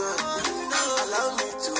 Allow me to